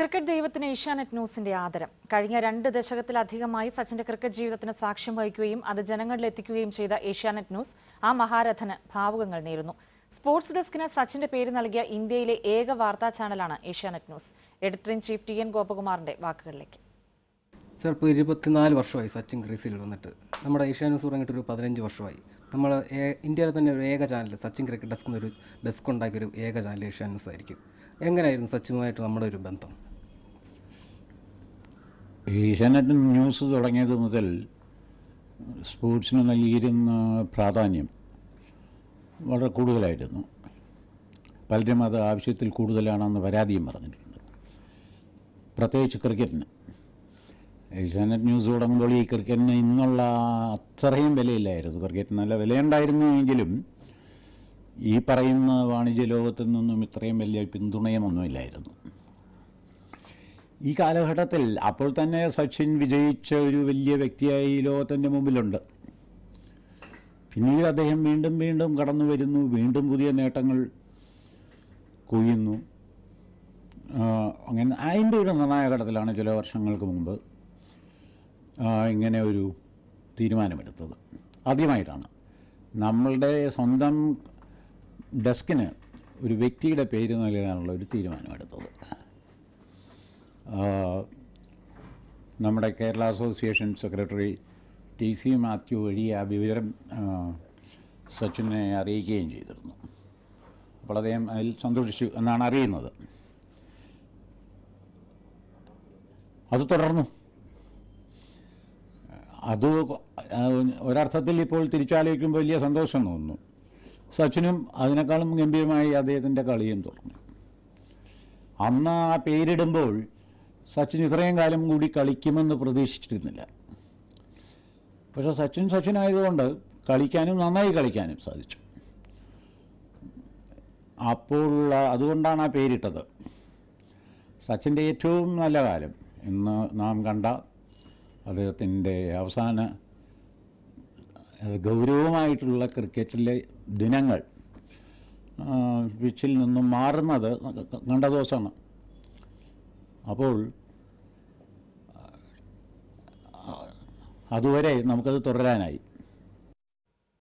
Cricket ദൈവത്തിന് ഏഷ്യാനെറ്റ് ന്യൂസിന്റെ ആദരം. കഴിഞ്ഞ രണ്ട് ദശകത്തിലധികമായി സച്ചിന്റെ ക്രിക്കറ്റ് ജീവിതത്തിന് സാക്ഷ്യം വഹിക്കുകയും അത് ജനങ്ങളിൽ എത്തിക്കുകയും ചെയ്ത ഏഷ്യാനെറ്റ് ന്യൂസ് ആ മഹാരഥന് ഭാവുകങ്ങൾ നേരുന്നു. സ്പോർട്സ് ഡെസ്കിന് സച്ചിന്റെ പേര് നൽകിയ ഇന്ത്യയിലെ ഏക വാർത്താ ചാനലാണ് Asianet news. Editor in chief T N ഗോപകുമാറിന്റെ വാക്കുകളിലേക്ക്. സാർ ഇരുപത്തിനാല് വർഷമായി സച്ചിൻ ക്രീസിൽ വന്നിട്ട്. നമ്മുടെ ഏഷ്യാ ന്യൂസ് തുടങ്ങിയിട്ട് ഒരു പതിനഞ്ച് വർഷമായി. നമ്മൾ ഇന്ത്യയിലെ തന്നെ ഒരു ഏക ചാനൽ സച്ചിൻ ക്രിക്കറ്റ് ഡെസ്ക് എന്നൊരു ഡെസ്ക് ഉണ്ടാക്കിയൊരു ഏക ചാനൽ ഏഷ്യാ ന്യൂസ് ആയിരിക്കും. എങ്ങനെയായിരുന്നു സച്ചിനുമായിട്ട് നമ്മുടെ ഒരു ബന്ധം? ഏഷ്യാനെറ്റ് ന്യൂസ് തുടങ്ങിയത് മുതൽ സ്പോർട്സിന് നൽകിയിരുന്ന പ്രാധാന്യം വളരെ കൂടുതലായിരുന്നു. പലരും അത് ആവശ്യത്തിൽ കൂടുതലാണെന്ന് പരാതിയും പറഞ്ഞിട്ടുണ്ട്. പ്രത്യേകിച്ച് ക്രിക്കറ്റിന്. ഏഷ്യാനെറ്റ് ന്യൂസ് തുടങ്ങുമ്പോൾ ഈ ക്രിക്കറ്റിന് ഇന്നുള്ള അത്രയും വിലയില്ലായിരുന്നു. ക്രിക്കറ്റ് നല്ല വിലയുണ്ടായിരുന്നു എങ്കിലും ഈ പറയുന്ന വാണിജ്യ ലോകത്തിൽ നിന്നും ഇത്രയും വലിയ പിന്തുണയുമൊന്നുമില്ലായിരുന്നു. ഈ കാലഘട്ടത്തിൽ അപ്പോൾ തന്നെ സച്ചിൻ വിജയിച്ച ഒരു വലിയ വ്യക്തിയായി ലോകത്തിന്റെ മുമ്പിലുണ്ട്. പിന്നീട് അദ്ദേഹം വീണ്ടും വീണ്ടും കടന്നു വരുന്നു വീണ്ടും പുതിയ നേട്ടങ്ങൾ കൊയ്യുന്നു. അങ്ങനെ അതിന്റെ ഒരു നിർണായക ഘട്ടത്തിലാണ് ചില വർഷങ്ങൾക്ക് മുമ്പ് ഇങ്ങനെ ഒരു തീരുമാനമെടുത്തത്. ആദ്യമായിട്ടാണ് നമ്മളുടെ സ്വന്തം ഡെസ്കിന് ഒരു വ്യക്തിയുടെ പേര് നൽകാനുള്ള ഒരു തീരുമാനമെടുത്തത്. നമ്മുടെ Kerala association secretary T C Mathew വഴി ആ വിവരം സച്ചിനെ അറിയിക്കുകയും ചെയ്തിരുന്നു. അപ്പോൾ അദ്ദേഹം അതിൽ സന്തോഷിച്ചു എന്നാണ് അറിയുന്നത്. അത് തുടർന്നു. അത് ഒരർത്ഥത്തിൽ ഇപ്പോൾ തിരിച്ചാലോചിക്കുമ്പോൾ വലിയ സന്തോഷം തോന്നുന്നു. സച്ചിനും അതിനേക്കാളും ഗംഭീരമായി അദ്ദേഹത്തിന്റെ കളിയും തുടർന്നു. അന്ന് ആ പേരിടുമ്പോൾ സച്ചിൻ ഇത്രയും കാലം കൂടി കളിക്കുമെന്ന് പ്രതീക്ഷിച്ചിരുന്നില്ല. പക്ഷേ സച്ചിൻ സച്ചിൻ ആയതുകൊണ്ട് കളിക്കാനും നന്നായി കളിക്കാനും സാധിച്ചു. അപ്പോഴുള്ള അതുകൊണ്ടാണ് ആ പേരിട്ടത്. സച്ചിന്റെ ഏറ്റവും നല്ല കാലം ഇന്ന് നാം കണ്ട അദ്ദേഹത്തിന്റെ അവസാന ഗൗരവമായിട്ടുള്ള ക്രിക്കറ്റിലെ ദിനങ്ങൾ പിച്ചിൽ നിന്നും മാറുന്നത് കണ്ട ദിവസമാണ്. അപ്പോൾ അതുവരെ നമുക്കത് തുടരാനായി.